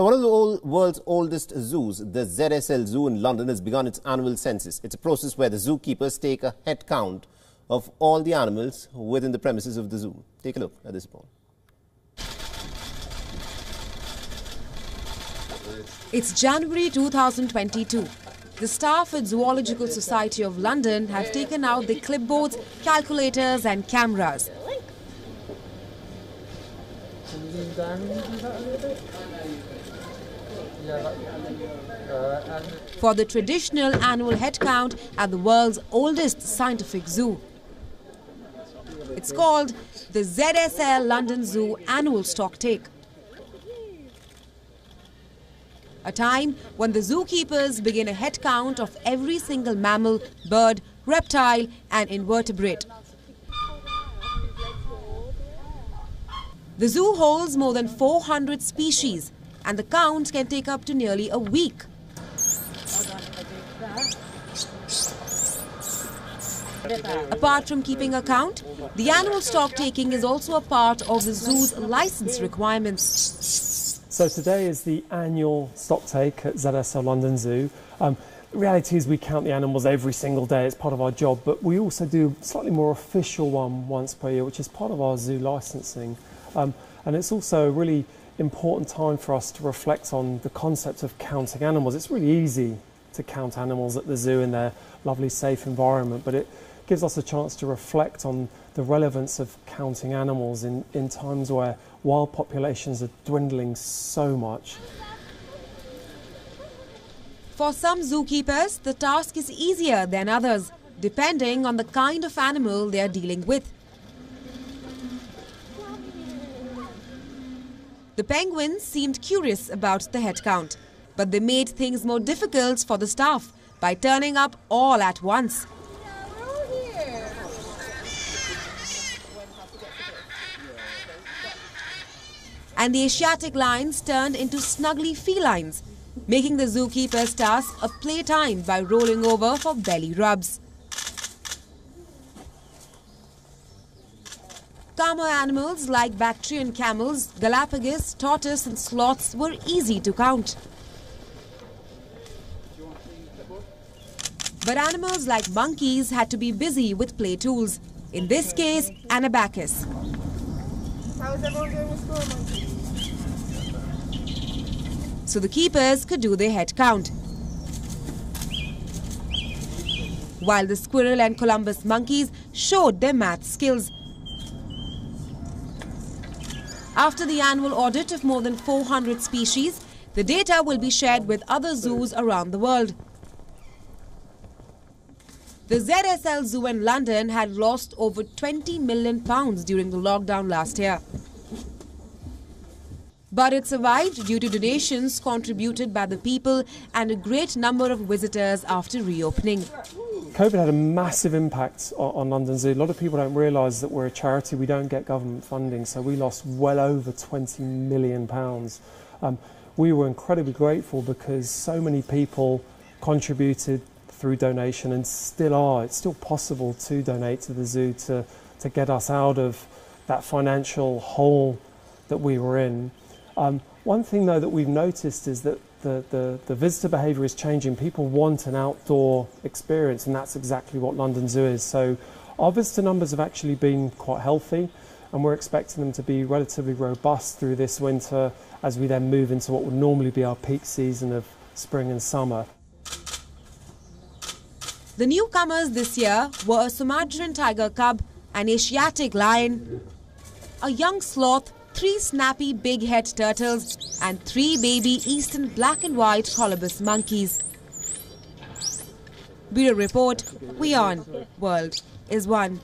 Now, one of the old, world's oldest zoos, the ZSL Zoo in London, has begun its annual census. It's a process where the zookeepers take a head count of all the animals within the premises of the zoo. Take a look at this report. It's January 2022. The staff at Zoological Society of London have taken out the clipboards, calculators and cameras. For the traditional annual head count at the world's oldest scientific zoo. It's called the ZSL London Zoo Annual Stocktake. A time when the zookeepers begin a head count of every single mammal, bird, reptile and invertebrate. The zoo holds more than 400 species and the count can take up to nearly a week. Apart from keeping a count, the annual stock taking is also a part of the zoo's license requirements. So today is the annual stock take at ZSL London Zoo. Um, the reality is we count the animals every single day, it's part of our job, but we also do a slightly more official one once per year, which is part of our zoo licensing. Um, and it's also really important time for us to reflect on the concept of counting animals. It's really easy to count animals at the zoo in their lovely, safe environment, but it gives us a chance to reflect on the relevance of counting animals in, in times where wild populations are dwindling so much. For some zookeepers, the task is easier than others, depending on the kind of animal they are dealing with. The penguins seemed curious about the head count, but they made things more difficult for the staff by turning up all at once. And the Asiatic lions turned into snuggly felines, making the zookeeper's task a playtime by rolling over for belly rubs. Calmer animals like Bactrian camels, Galapagos, tortoise and sloths were easy to count. But animals like monkeys had to be busy with play tools. In this case, an abacus. So the keepers could do their head count. While the squirrel and colobus monkeys showed their math skills. After the annual audit of more than 400 species, the data will be shared with other zoos around the world. The ZSL Zoo in London had lost over 20 million pounds during the lockdown last year. But it survived due to donations contributed by the people and a great number of visitors after reopening. COVID had a massive impact on, on London Zoo. A lot of people don't realise that we're a charity, we don't get government funding, so we lost well over 20 million pounds. Um, we were incredibly grateful because so many people contributed through donation and still are. It's still possible to donate to the zoo to, to get us out of that financial hole that we were in. Um, one thing though that we've noticed is that the, the, the visitor behaviour is changing. People want an outdoor experience and that's exactly what London Zoo is. So our visitor numbers have actually been quite healthy and we're expecting them to be relatively robust through this winter as we then move into what would normally be our peak season of spring and summer. The newcomers this year were a Sumatran tiger cub, an Asiatic lion, a young sloth, three snappy big head turtles and three baby eastern black and white colobus monkeys. Bureau Report, WION, World is One.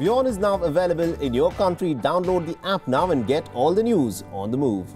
WION is now available in your country. Download the app now and get all the news on the move.